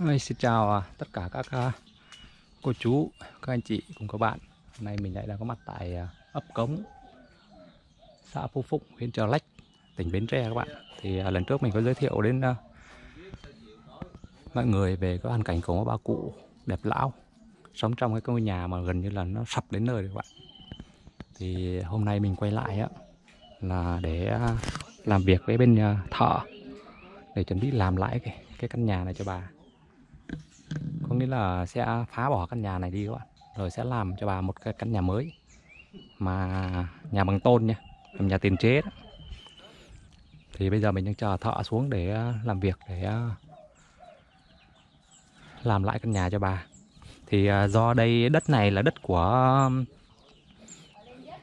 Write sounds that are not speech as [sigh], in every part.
Ôi, xin chào à, tất cả các à, cô chú, các anh chị cùng các bạn. Hôm nay mình lại đang có mặt tại à, ấp Cống, xã Phú Phúc, huyện Trà Lách, tỉnh Bến Tre các bạn. Thì lần trước mình có giới thiệu đến mọi người về cái hoàn cảnh của ba bà cụ đẹp lão sống trong cái ngôi nhà mà gần như là nó sập đến nơi rồi các bạn. Thì hôm nay mình quay lại á là để làm việc với bên thợ để chuẩn bị làm lại cái cái căn nhà này cho bà nghĩa là sẽ phá bỏ căn nhà này đi các bạn. Rồi sẽ làm cho bà một cái căn nhà mới. Mà nhà bằng tôn nha, làm nhà tiền chế đó. thì bây giờ mình đang chờ thợ xuống để ờ, làm việc để ờ, làm lại căn nhà cho bà. Thì ờ, do đây đất này là đất của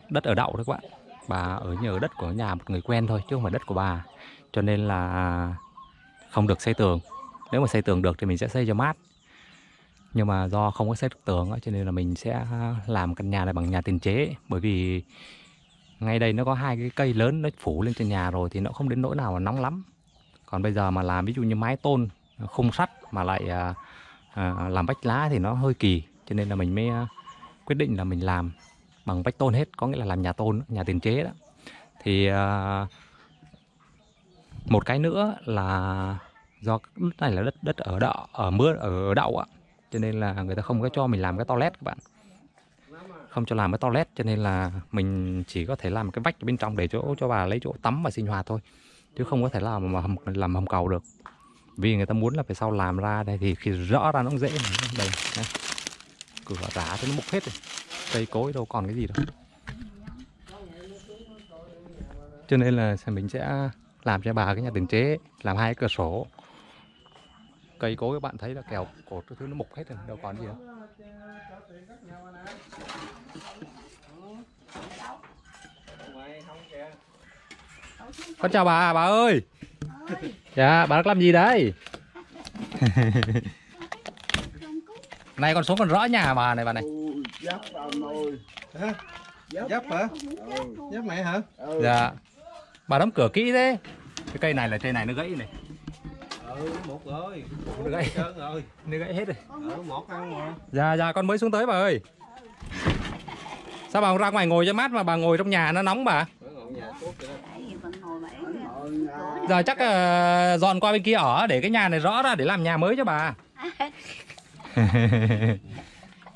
đất ở đậu đó các bạn. Bà ở nhờ đất của nhà một người quen thôi, chứ không phải đất của bà. Cho nên là không được xây tường. Nếu mà xây tường được thì mình sẽ xây cho mát nhưng mà do không có xây được tường cho nên là mình sẽ làm căn nhà này bằng nhà tiền chế. Bởi vì ngay đây nó có hai cái cây lớn nó phủ lên trên nhà rồi thì nó không đến nỗi nào mà nóng lắm. Còn bây giờ mà làm ví dụ như mái tôn khung sắt mà lại à, à, làm vách lá thì nó hơi kỳ. Cho nên là mình mới à, quyết định là mình làm bằng vách tôn hết có nghĩa là làm nhà tôn nhà tiền chế đó. Thì à, một cái nữa là do đất này là đất đất ở đậu ở mưa ở đậu ạ cho nên là người ta không có cho mình làm cái toilet các bạn. Không cho làm cái toilet cho nên là mình chỉ có thể làm cái vách bên trong để chỗ cho bà lấy chỗ tắm và sinh hoạt thôi. Chứ không có thể làm mà hầm, làm hầm cầu được. Vì người ta muốn là phải sau làm ra đây thì khi rõ ra nó cũng dễ đây này. cửa rã thì nó mục hết rồi. Cây cối đâu còn cái gì đâu. Cho nên là mình sẽ làm cho bà cái nhà tiền chế làm hai cái cửa sổ cây cối các bạn thấy là kèo cột cái thứ nó mục hết rồi đâu còn gì đâu con chào bà bà ơi dạ bà đang làm gì đấy [laughs] này con xuống còn rõ nhà bà này bà này Giáp Hả? Giáp hả? Giáp mẹ hả? ừ. dạ bà đóng cửa kỹ thế cái cây này là cây này nó gãy này Ừ, một rồi. nó gãy. rồi. nó gãy hết rồi. Ừ, một ăn mà. Dạ dạ con mới xuống tới bà ơi. Sao bà không ra ngoài ngồi cho mát mà bà ngồi trong nhà nó nóng bà. Giờ chắc uh, dọn qua bên kia ở để cái nhà này rõ ra để làm nhà mới cho bà. [laughs]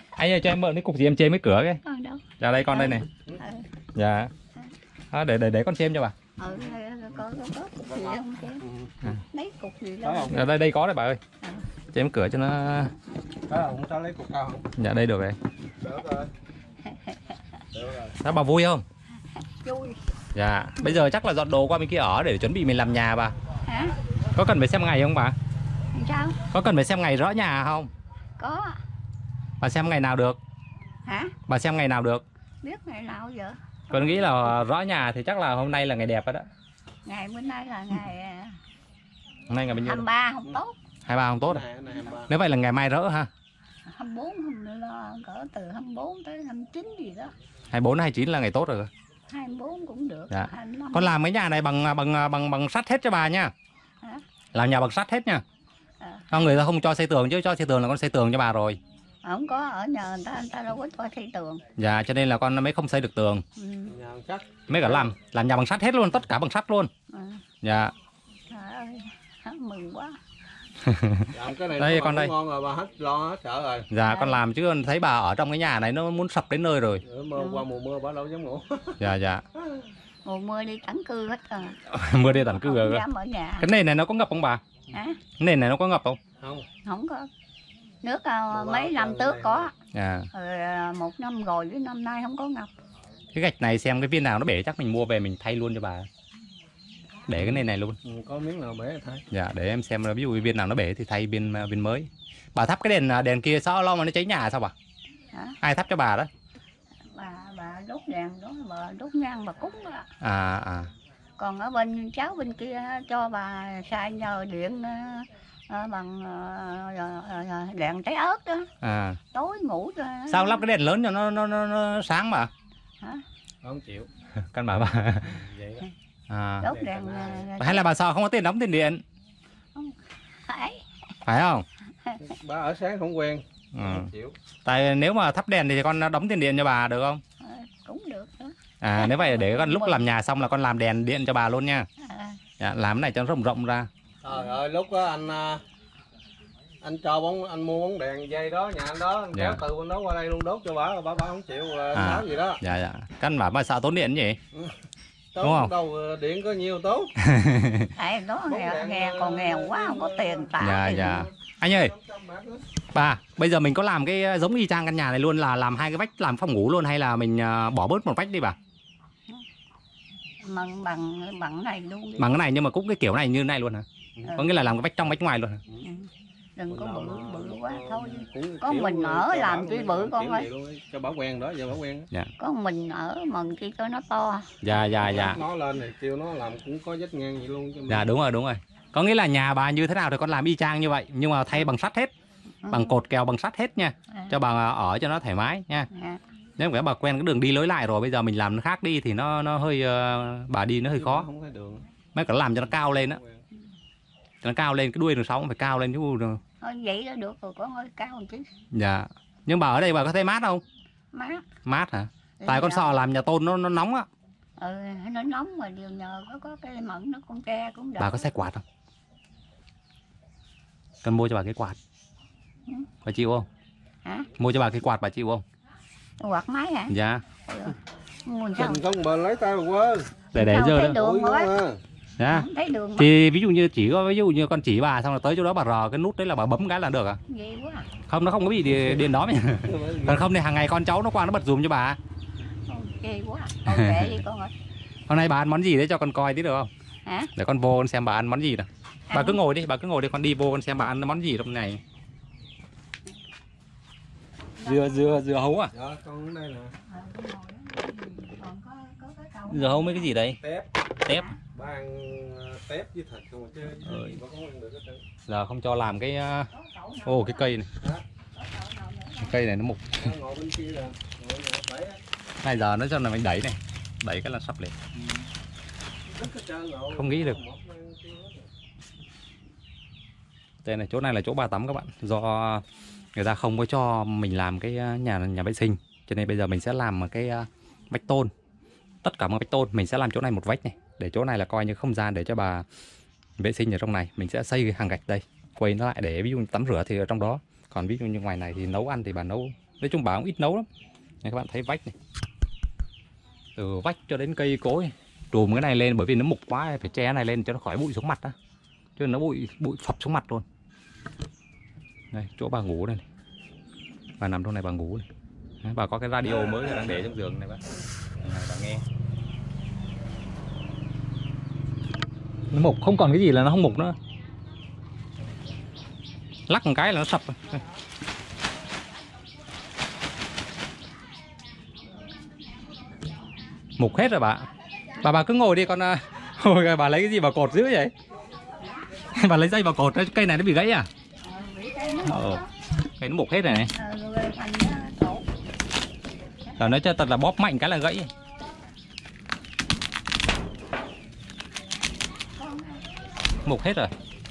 Anh ơi cho em mượn cái cục gì em chêm cái cửa cái. Ờ, đâu? Dạ đây con đây này. Ừ. Dạ. À, để, để để con chêm cho bà. Ừ có có có cục gì không chứ À. mấy cục gì Có đâu. không? dạ, đây đây có đấy bà ơi. Ừ. Chêm cửa cho nó Có không? Sao lấy cục cao không? Dạ đây được rồi. Được rồi. Đó bà vui không? Vui. Dạ. Bây giờ chắc là dọn đồ qua bên kia ở để chuẩn bị mình làm nhà bà. Hả? Có cần phải xem ngày không bà? Sao? Có cần phải xem ngày rõ nhà không? Có. Bà xem ngày nào được? Hả? Bà xem ngày nào được? Biết ngày nào giờ? Con nghĩ là rõ nhà thì chắc là hôm nay là ngày đẹp rồi đó ngày bữa nay là ngày à, Hôm nay ngày bao nhiêu? 23 không tốt 23 không tốt à? Nếu vậy là ngày mai rỡ ha 24 không là cỡ từ 24 tới 29 gì đó 24 29 là ngày tốt rồi 24 cũng được Dạ. 25 Con làm cái nhà này bằng bằng bằng bằng sắt hết cho bà nha Hả? Làm nhà bằng sắt hết nha À. Con người ta không cho xây tường chứ cho xây tường là con xây tường cho bà rồi không có ở nhờ người ta người ta đâu có cho xây tường Dạ cho nên là con mới không xây được tường ừ. Nhà hàng sắt. Mới cả làm làm nhà bằng sắt hết luôn tất cả bằng sắt luôn ừ. Dạ trời ơi mừng quá Làm [laughs] cái này Đây, con đây. ngon rồi, bà hết lo hết sợ rồi. Dạ con làm chứ con thấy bà ở trong cái nhà này nó muốn sập đến nơi rồi Nữa mưa, qua mùa mưa bà đâu dám ngủ. [laughs] Dạ dạ mùa mưa đi tản cư hết rồi [laughs] Mưa đi tận cư không rồi dám ở nhà Cái nền này nó có ngập không bà hả Cái nền này nó có ngập không Không. không có nước à, mấy năm trước này có. À. Rồi à, một năm rồi với năm nay không có ngập. Cái gạch này xem cái viên nào nó bể chắc mình mua về mình thay luôn cho bà. Để cái nền này luôn. Ừ, có miếng nào bể thay. dạ để em xem là ví dụ viên nào nó bể thì thay viên à, viên mới. Bà thắp cái đèn đèn kia sao lo mà nó cháy nhà sao bà? Hả? Ai thắp cho bà đó? Bà bà đốt đèn đó bà đốt nhang bà cúng đó. À à. Còn ở bên cháu bên kia cho bà xài nhờ điện à, à, bằng à, à, à, đèn trái ớt đó. À. Tối ngủ cho sao lắp cái đèn lớn cho nó nó nó, nó sáng mà? Không chịu. [laughs] căn bà bà Vậy đó. à. Đốt đèn à, hay là bà sợ không có tiền đóng tiền điện? Ấy phải. Không? Bà ở sáng không quen. Ừ. không chịu. Tại nếu mà thắp đèn thì con đóng tiền điện cho bà được không? Ờ, cũng được đó. à nếu vậy để con lúc làm nhà xong là con làm đèn điện cho bà luôn nha. À, dạ, làm cái này cho nó rộng rộng ra trời ơi lúc đó anh à, anh cho bóng anh mua bóng đèn dây đó nhà anh đó anh Dạ. kéo từ bên đó qua đây luôn đốt cho bà bà bà không chịu à. À. nói gì đó dạ dạ căn bản mà sợ tốn điện gì [laughs] Tốt Đúng không? đâu ờ, điện có nhiều tốt tại [laughs] đó Bóng nghèo, đèn, nghèo còn nghèo quá không có tiền trả dạ dạ anh ơi bà bây giờ mình có làm cái giống y chang căn nhà này luôn là làm hai cái vách làm phòng ngủ luôn hay là mình bỏ bớt một vách đi bà bằng bằng bằng này luôn đi. bằng cái này nhưng mà cũng cái kiểu này như này luôn hả Ừ. có nghĩa là làm cái vách trong vách ngoài luôn hả? Ừ. đừng có bự bự quá thôi. Có mình ở cho làm chi bự con ơi. cho bà quen đó giờ bà quen có mình ở mừng chi cho nó to. Dạ dạ dạ. Nó lên thì kêu nó làm cũng có vết ngang vậy luôn chứ dạ đúng rồi đúng rồi. Có nghĩa là nhà bà như thế nào thì con làm y chang như vậy nhưng mà thay bằng sắt hết. Ừ. bằng cột kèo bằng sắt hết nha. À, cho bà ở cho nó thoải mái nha. À, nếu mà bà quen cái đường đi lối lại rồi bây giờ mình làm nó khác đi thì nó nó hơi ờ, bà đi nó hơi khó. Không thấy đường. Mấy cả làm cho nó cao lên á. Cho nó cao lên cái đuôi đường sóng phải cao lên chứ. Thôi vậy là được rồi con ơi cao một chút. Dạ. Nhưng bà ở đây bà có thấy mát không? Mát. Mát hả? Tại con sợ làm nhà tôn nó nó nóng á. Ừ, nó nóng mà điều nhờ có có cái mận nó con tre cũng được bà có xe quạt không? Con mua cho bà cái quạt. Ừ. bà chịu không? Hả? Mua cho bà cái quạt bà chịu không? Quạt máy hả? Dạ. Sao? Trình không bền lấy tay mà quên. Để để giờ thấy đó à. dạ. Không thấy đường thì ví dụ như chỉ có ví dụ như con chỉ bà xong rồi tới chỗ đó bà rờ cái nút đấy là bà bấm cái là được à? Quá. Không nó không có bị điện, điện đó mà. [laughs] Còn không thì hàng ngày con cháu nó qua nó bật dùm cho bà. Ghê quá. Thôi kệ đi con ơi. [laughs] Hôm nay bà ăn món gì đấy cho con coi tí được không? Hả? Để con vô con xem bà ăn món gì nào. Bà cứ ngồi đi bà cứ ngồi đi con đi vô con xem bà ăn món gì trong này dưa dưa dưa hấu à? Dạ con ở đây nè. Ờ, con ngồi đó. còn có có cái cầu dưa hấu mấy cái gì đây? Tép. Tép ba ăn ờ, tép với thịt không chứ Ừ. bà không ăn được hết giờ không cho làm cái nào ô cái cây này. Cái cây này nó mục. Này giờ nó cho là mình đẩy này. Đẩy cái là sắp liền. Rồi. Không nghĩ được. Đây này chỗ này là chỗ bà tắm các bạn. Do người ta không có cho mình làm cái uh, nhà nhà vệ sinh. Cho nên bây giờ mình sẽ làm một cái vách tôn. Tất cả một vách tôn mình sẽ làm chỗ này một vách này để chỗ này là coi như không gian để cho bà vệ sinh ở trong này. Mình sẽ xây cái hàng gạch đây quay nó lại để ví dụ tắm rửa thì ở trong đó. Còn ví dụ như ngoài này thì nấu ăn thì bà nấu. Nói chung bà cũng ít nấu lắm. Này, các bạn thấy vách này. Từ vách cho đến cây cối. Trùm cái này lên, bởi vì nó mục quá, phải che này lên cho nó khỏi bụi xuống mặt đó chứ nó bụi bụi phập xuống mặt luôn. Đây, chỗ bà ngủ đây này. bà nằm trong này bà ngủ này. Bà có cái radio mới đang để trong giường này bà này, bà nghe. Nó mục không còn cái gì là nó không mục nữa. Lắc một cái là nó sập rồi. mục hết rồi bà. Bà bà cứ ngồi đi con à, [laughs] Ôi, bà lấy cái gì bà cột dữ vậy? Bà lấy dây bà cột cây này nó bị gãy à? Ờ, bị cái nó cây nó mục hết rồi này. Ờ, rồi thành ra tổ. Rồi nó cho thật là bóp mạnh cái là gãy mục hết rồi.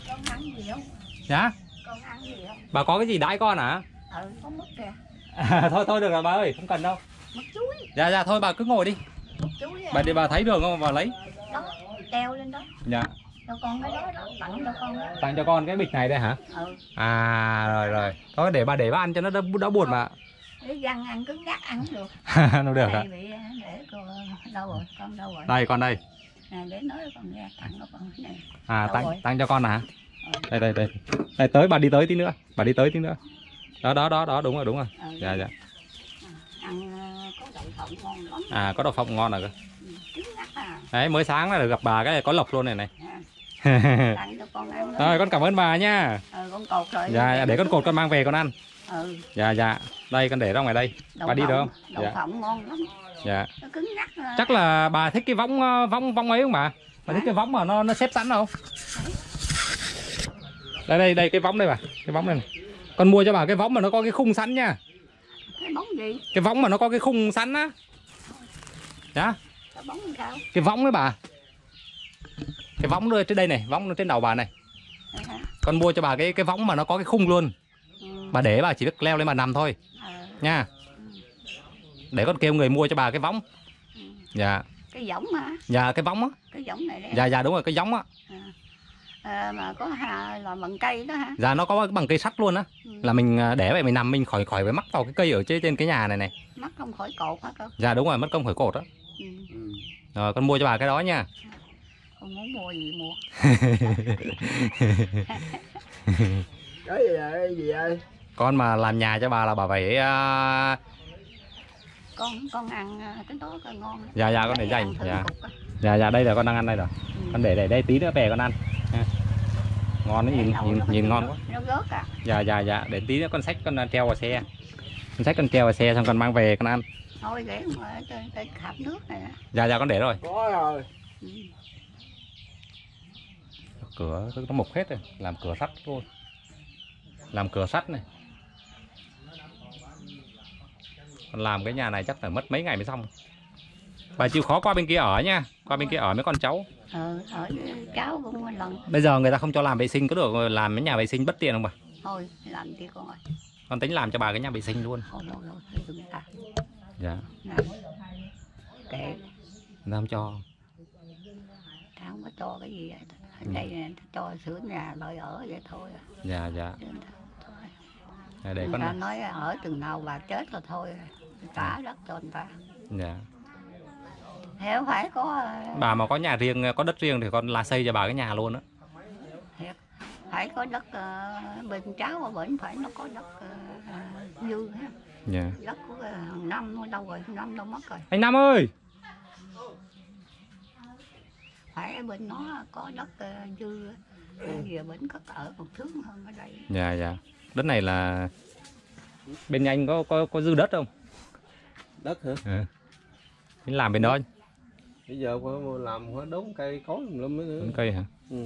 Con ăn gì không? Nhá con ăn gì không? Bà có cái gì đãi con à ừ có mứt kìa. À, [laughs] thôi thôi được rồi bà ơi không cần đâu. Mứt chuối. Dạ dạ thôi bà cứ ngồi đi. Mứt chuối à. bà đi bà thấy đường không? Bà lấy. Đó treo lên đó. Dạ. Cho con cái đó đó tặng cho con đó. Tặng cho con cái bịch này đây hả? Ừ. À rồi rồi. Thôi để bà để bà ăn cho nó đỡ, đỡ buồn mà. Cái răng ăn cứng ngắc ăn được. Nó [laughs] được hả đây bị để cô đâu rồi con đâu rồi? Đây con đây nè để nói cho con nghe tặng cho con cái này. À tặng tặng cho con Ừ. đây đây đây. Đây tới bà đi tới tí nữa. Bà đi tới tí nữa. Đó đó đó đó đúng rồi đúng rồi. Ừ. dạ dạ. Ăn ờ, có đậu phộng ngon lắm. À có đậu phộng ngon rồi cơ? Ừ, à. Đấy mới sáng là được gặp bà cái này có lộc luôn này này. À, [laughs] con rồi con cảm ơn bà nha. Ừ, con cột rồi. Dạ dạ, để con cột con mang về con ăn ừ. Dạ dạ. Đây con để ra ngoài đây. Đậu Bà đi được không? đậu Dạ. phộng ngon lắm. Dạ. Nó cứng ngắc à. chắc là bà thích cái võng ờ, võng võng ấy không bà? Bà thích cái võng mà nó nó xếp sẵn không đây đây đây cái võng đây bà. Cái võng đây này. con mua cho bà cái võng mà nó có cái khung sẵn nha. Cái bóng gì? Cái võng mà nó có cái khung sẵn á. Dạ. Cái võng ấy bà. Cái võng đây trên đây này võng trên đầu bà này. Hả? con mua cho bà cái cái võng mà nó có cái khung luôn bà để bà chỉ biết leo lên bà nằm thôi. Ờ, nha. Để con kêu người mua cho bà cái võng. Ừ. dạ. Cái giống hả? Dạ cái võng á. Cái giống này đấy dạ dạ đúng rồi cái giống á. À, mà có hà là bằng cây đó hả? Dạ nó có bằng cây sắt luôn á. Ừ. là mình à, để vậy mình nằm mình khỏi khỏi phải mắc vào cái cây ở trên trên cái nhà này này. Mắt không khỏi cột hả con dạ đúng rồi mất công khỏi cột á. Ừ. Ừ. rồi con mua cho bà cái đó nha. Con muốn mua gì mua? [laughs] Cái gì vậy? Cái gì vậy con mà làm nhà cho bà là bà phải à, con con ăn à, cái đó coi ngon. Dạ dạ con để dành. dạ. dạ dạ đây là con đang ăn đây rồi. Ừ. con để để đây tí nữa về con ăn. Ngon nó nhìn nhìn nhìn ngon quá. nó rớt à dạ dạ dạ để tí nữa con xách con à, treo vào xe. Con xách con treo vào xe xong con mang về con ăn. Thôi để mà trên cái khạp nước này dạ dạ con để rồi. Có rồi ừ. cửa nó mục hết rồi. Làm cửa sắt luôn. Làm cửa sắt này còn làm cái nhà này chắc phải mất mấy ngày mới xong. Bà chịu khó qua bên kia ở nha. Qua bên kia ở mấy con cháu. Ờ ở cháu cũng một lần. Bây giờ người ta không cho làm vệ sinh có được làm cái nhà vệ sinh bất tiện không bà? Thôi làm đi con ơi con tính làm cho bà cái nhà vệ sinh luôn. Làm dạ. Làm kệ. Không cho. Ta không có cho cái gì ở đây ta cho sửa nhà lợi ở vậy thôi à. dạ dạ. Để người con nói ở từng nào bà chết rồi thôi trả đất người ta dạ. Không phải có ờ, bà mà có nhà riêng có đất riêng thì con là xây cho bà cái nhà luôn á. Phải có đất ờ, bên cháu ở bệnh phải nó có đất ờ, dư ha dạ. Đất của hàng năm nó đâu rồi năm đâu mất rồi. Anh năm ơi! Phải ở bên nó có đất ờ, dư giờ bệnh có ở còn thương hơn ở đây. Dạ dạ. Đất này là bên anh có có có dư đất không đất hả? Ừ. Anh làm bên đó. Bây giờ phải làm phải đốn cây cối lum nữa Đúng cây hả? Ừ.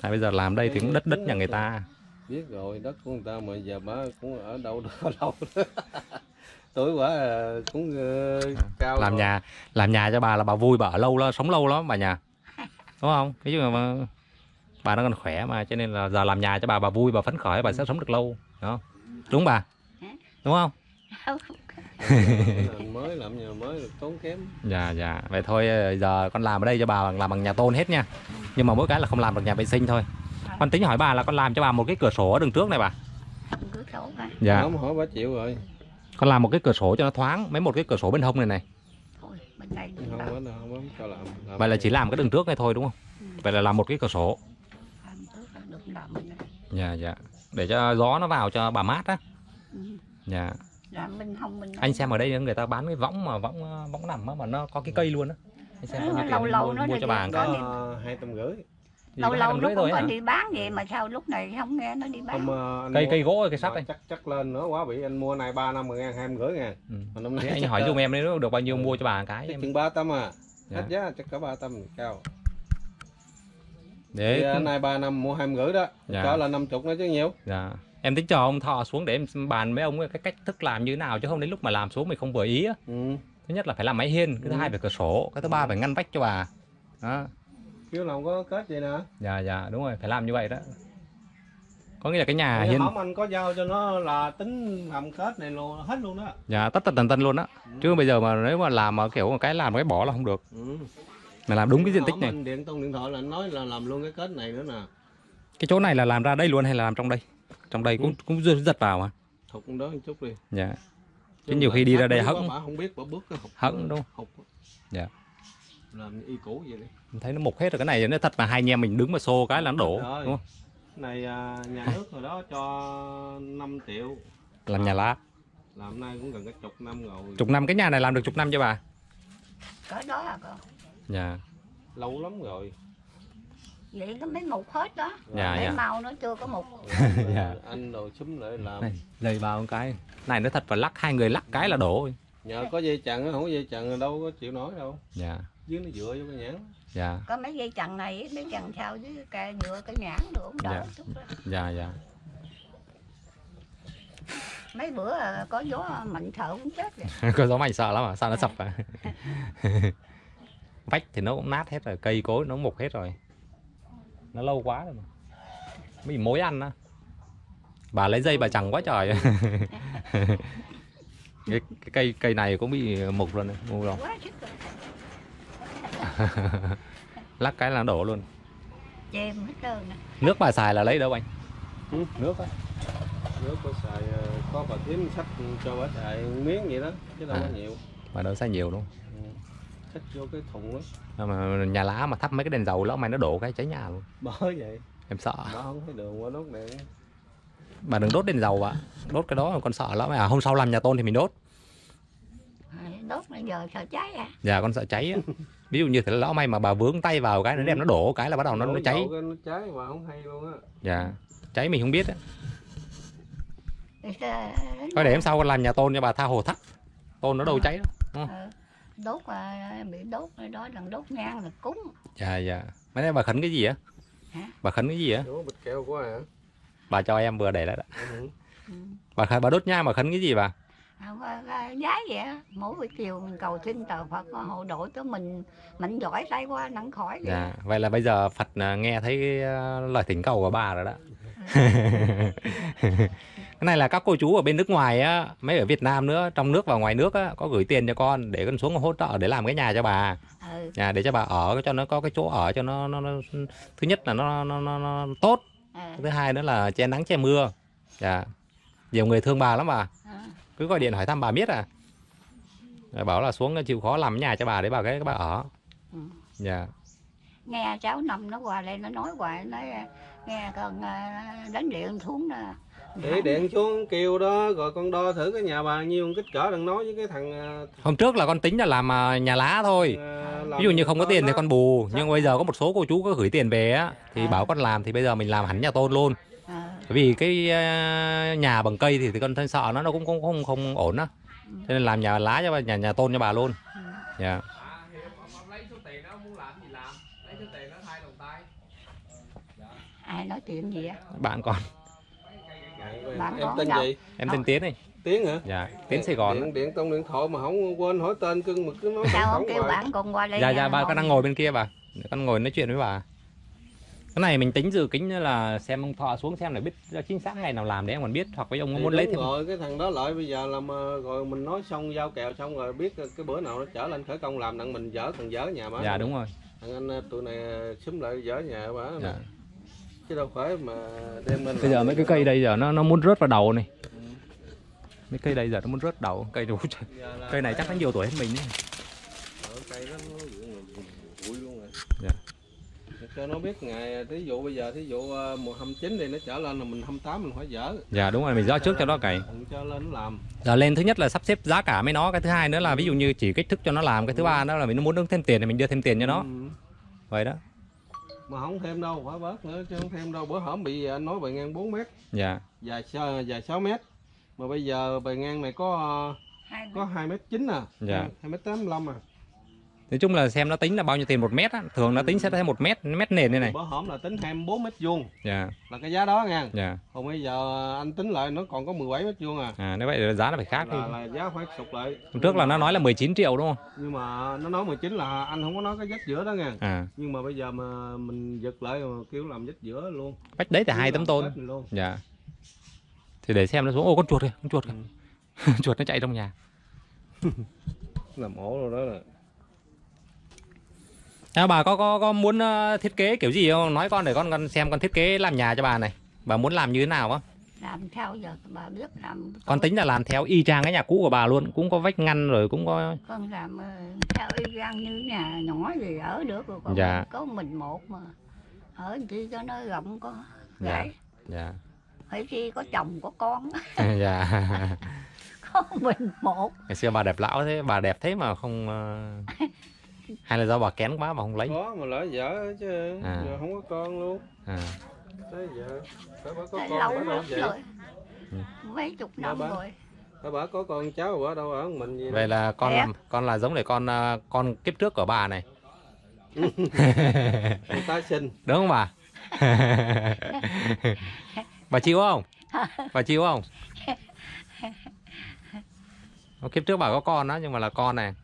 tại bây giờ làm đây thì cũng đất đất nhà người ta. Biết rồi đất của người ta mà giờ bà cũng ở đâu đó [laughs] đâu đó. tuổi quả à, cũng ờ, cao làm rồi. nhà làm nhà cho bà là bà vui bà ở lâu lắm sống lâu lắm bà nhà. Đúng không? Cái chứ mà bà nó còn khỏe mà cho nên là giờ làm nhà cho bà bà vui bà phấn khởi bà sẽ sống được lâu. Đúng không đúng bà đúng không Làm mới làm nhà mới là tốn kém. Dạ dạ. Vậy thôi giờ con làm ở đây cho bà bằng- làm bằng nhà tôn hết nha. Nhưng mà mỗi cái là không làm được nhà vệ sinh thôi. Con tính hỏi bà là con làm cho bà một cái cửa sổ ở đường trước này bà. Cứ sổ ha dạ. Không hỏi bà chịu rồi. Con làm một cái cửa sổ cho nó thoáng mấy một cái cửa sổ bên hông này này. Thôi bên đây đừng không làm có đâu không có cho làm, làm vậy là chỉ làm cái đường trước này thôi đúng không? Vậy là làm một cái cửa sổ. Dạ dạ. Để cho gió nó vào cho bà mát á. Ừ. dạ làm bên hông bên anh xem ở đây người ta bán cái võng mà võng ờ, võng nằm á mà nó có cái cây luôn á. Anh xem bao nhiêu tiền Lâu anh lâu mua, nó mua cho bà có hai trăm rưỡi. Lâu lâu nó cũng có hả? đi bán vậy mà sao lúc này không nghe nó đi bán. Hôm, ờ, anh cây mua- cây gỗ hay cây sắt đây chắc chắc lên nữa quá bị anh mua này ba năm mười ngàn hai rưỡi ngàn. Ừ. mà năm nay anh hỏi là- giùm em đấy được bao nhiêu Ừ. mua cho bà cái chắc em? chừng ba trăm à. Dạ. hết giá chắc cả ba trăm cao. Để anh này ba năm mua hai rưỡi đó. Dạ. cho là năm chục nữa chứ nhiều. Dạ. Em tính cho ông thọ xuống để em bàn với ông cái cách thức làm như thế nào chứ không đến lúc mà làm xuống mình không vừa ý á. Ừ. thứ nhất là phải làm máy hiên cái thứ Ừ. hai phải cửa sổ cái thứ ba phải ngăn vách cho bà. Đó. Kêu lòng có kết gì nè. Dạ dạ đúng rồi phải làm như vậy đó. Có nghĩa là cái nhà Thì hiên hổng anh có giao cho nó là tính làm kết này luôn hết luôn đó. Dạ tất tần tần tần luôn đó chứ bây giờ mà nếu mà làm mà kiểu một cái làm một cái bỏ là không được. Ừ. mà làm đúng cái diện tích này. Điện tông điện thoại là nói là làm luôn cái kết này nữa nè. Cái chỗ này là làm ra đây luôn hay là làm trong đây trong đây cũng cũng giật giật vào mà thục đó một chút đi dạ. Chứ nhiều mà khi đi ra đây bà không biết bà bước cái Hững đúng hụt Dạ. làm y cũ vậy đi. Em thấy nó mục hết rồi cái này nó thật là hai anh em mình đứng mà xô cái là nó đổ Rồi. đúng không? Cái này à, nhà nước hồi đó cho 5 triệu. Làm nhà lá. Làm nay cũng gần cái chục năm rồi. Chục năm cái nhà này làm được chục năm cho bà? Cỡ đó à con dạ. Lâu lắm rồi vậy nó mới mục hết đó. Dạ để dạ. màu nó chưa có mục. [laughs] Dạ. anh đồ xúm lại làm. Này dây một cái. Này nó thật và lắc hai người lắc cái là đổ nhờ có dây chặn không có dây chặn đâu có chịu nổi đâu. Dạ. Dưới nó dựa vô cái nhãn. Dạ. Có mấy dây chằng này mấy chằng sau với cây nhựa cái nhãn được cũng đỡ Dạ. chút đó. dạ dạ. Mấy bữa à, có gió mạnh sợ cũng chết rồi. [laughs] Có gió mạnh sợ lắm à sao nó sập à? [laughs] Vách thì nó cũng nát hết rồi cây cối nó mục hết rồi nó lâu quá rồi mà. Bị mối ăn á. Bà lấy dây bà chẳng quá trời. [laughs] Cái, cái cây cây này cũng bị mục rồi này mục rồi. [laughs] Lắc cái là đổ luôn. Chêm hết trơn nước bà xài là lấy đâu anh? Ừ, nước á. Nước có xài ờ, có bà thím sách cho bà xài miếng vậy đó chứ đâu À. có nhiều. Bà đâu xài nhiều đúng ừ. Sách vô cái thùng đó không mà nhà lá mà thắp mấy cái đèn dầu lỡ mày nó đổ cái cháy nhà luôn. Bỏ vậy. Em sợ. Bỏ không thấy đường qua đốt đèn bà đừng đốt đèn dầu ạ. Đốt cái đó con sợ lắm. À hôm sau làm nhà tôn thì mình đốt. Đốt bây giờ sợ cháy à. Dạ con sợ cháy á. Ví dụ như thế lỡ may mà bà vướng tay vào cái nó đem nó đổ cái là bắt đầu nó, nó cháy. nó cháy mà không hay luôn á. Dạ. Cháy mình không biết á. Thôi để em sau con làm nhà tôn cho bà tha hồ thắt tôn nó đâu cháy đâu Ờ, đốt à, bị đốt rồi đó lần đốt nhang là cúng. Dạ dạ. Mấy nay bà khấn cái gì á? Hả? bà khấn cái gì á? Bịch keo của ai hả bà cho em vừa để lại đó. Ừ. ừ. bà khấn- bà đốt nhang bà khấn cái gì bà? Có giái vậy á. Mỗi buổi chiều mình cầu xin tờ Phật có hộ độ cho mình. Mạnh giỏi tay qua nắng khỏi vậy. Dạ. Vậy là bây giờ Phật à, nghe thấy à, lời thỉnh cầu của bà rồi đó [laughs] cái này là các cô chú ở bên nước ngoài á mấy ở Việt Nam nữa trong nước và ngoài nước á có gửi tiền cho con để con xuống hỗ trợ để làm cái nhà cho bà. Ừ. nhà để cho bà ở cho nó có cái chỗ ở cho nó, nó, nó thứ nhất là nó, nó, nó, nó tốt. À, thứ hai nữa là che nắng che mưa. Dạ. Nhiều người thương bà lắm bà. À. cứ gọi điện hỏi thăm bà biết à. Rồi bảo là xuống chịu khó làm nhà cho bà để bà cái bà ở. Ừ. dạ. Nghe cháu năm nó qua đây nó nói hoài nói à, nghe con à, đánh điện xuống nè để điện xuống kêu đó rồi con đo thử cái nhà bà nhiêu kích cỡ đừng nói với cái thằng ờ, hôm trước là con tính là làm à, nhà lá thôi. Ờ, ví dụ như không có tiền thì con bù. Nhưng bây giờ có một số cô chú có gửi tiền về á thì À. bảo con làm thì bây giờ mình làm hẳn nhà tôn luôn. À, vì cái à, nhà bằng cây thì, thì con thấy sợ nó nó cũng không không không ổn á. Cho nên làm nhà lá cho bà, nhà nhà tôn cho bà luôn. Ừ. dạ. Ai nói chuyện gì á bạn con Bạn em tên gì? Em tên tiến này tiếng hả? Dạ tiến sài gòn. Điện, điện trong điện thoại mà không quên hỏi tên cưng mà cứ nói sao không kêu bạn cùng qua đây dạ dạ bà ngồi. con đang ngồi bên kia bà. Con ngồi nói chuyện với bà. Cái này mình tính dự kính là xem ông thọ xuống xem để biết chính xác ngày nào làm để em còn biết hoặc với ông Thì muốn lấy thêm rồi cái thằng đó lại bây giờ làm ờ, rồi mình nói xong giao kèo xong rồi biết cái bữa nào nó trở lên khởi công làm đặng mình dỡ thằng dỡ nhà bà dạ đúng rồi. Thằng anh ờ, tụi này xúm lại dỡ nhà bà nè. dạ. Chứ đâu phải mà đem lên bây giờ mấy cái cây đây giờ nó nó muốn rớt vào đầu này. Mấy cây đây giờ nó muốn rớt đầu cây đủ cây này chắc nó nhiều tuổi hơn mình ấy. Ở cây đó nó bụi luôn rồi. Dạ. cho nó biết ngày thí dụ bây giờ thí dụ ờ, mùa 29 thì nó trở lên là mình 28 mình phải dỡ dạ đúng rồi mình rõ trước cho nó cày. cho lên nó làm. Giờ lên thứ nhất là sắp xếp giá cả với nó cái thứ hai nữa là ví dụ như chỉ kích thước cho nó làm cái thứ ba nữa là mình nó muốn đứng thêm tiền thì mình đưa thêm tiền cho nó. Ừ. vậy đó mà không thêm đâu phải bớt nữa chứ không thêm đâu. Bữa hổm bị anh nói bề ngang 4 mét. Dạ. Dài dài 6 mét. Mà bây giờ bề ngang này có ờ, Hai có 2 mét 9 à. Dạ. 2 mét 85 à nói chung là xem nó tính là bao nhiêu tiền một mét á. Thường nó tính sẽ theo một mét mét nền đây này. Bữa hổm là tính 24 mét vuông. Dạ. Là cái giá đó nha. Dạ. Còn bây giờ anh tính lại nó còn có 17 mét vuông à. À nếu vậy là giá nó phải khác đi. là, là giá phải sụt lại. Hôm trước là nó nói là 19 triệu đúng không? Nhưng mà nó nói 19 là anh không có nói cái vách giữa đó nha. À. Nhưng mà bây giờ mà mình giật lại mà kêu làm vách giữa luôn. Vách đấy thì hai tấm tôn. luôn. Dạ. Thì để xem nó xuống. Ô con chuột kìa con chuột kìa. [laughs] Chuột nó chạy trong nhà. [laughs] Làm ổ rồi đó là à, bà có có có muốn ờ, thiết kế kiểu gì không? Nói con để con con xem con thiết kế làm nhà cho bà này. Bà muốn làm như thế nào á? Làm sao giờ bà biết làm con tính là làm theo y chang cái nhà cũ của bà luôn. Cũng có vách ngăn rồi cũng có con làm ờ, theo y gan như nhà nhỏ gì ở được rồi còn Dạ. có mình một mà. Ở chi cho nó rộng có Dạ. gãy dạ. Phải chi có chồng có con. [laughs] Dạ. [laughs] Có mình một. Ngày xưa bà đẹp lão thế bà đẹp thế mà không ờ, [laughs] hay là do bà kén quá mà không lấy? Có mà lỡ vợ chứ. À. giờ không có con luôn. À. tới giờ phải bà có con lâu bà lắm vậy? rồi. Ừ. mấy chục năm ba. rồi. Phải bà có con cháu bà đâu ở mình gì đâu. vậy là con Đẹp. làm con là giống để con ờ, con kiếp trước của bà này. Con tái sinh đúng không bà? [laughs] Bà chịu không? Bà chịu không? [laughs] Kiếp trước bà có con đó nhưng mà là con này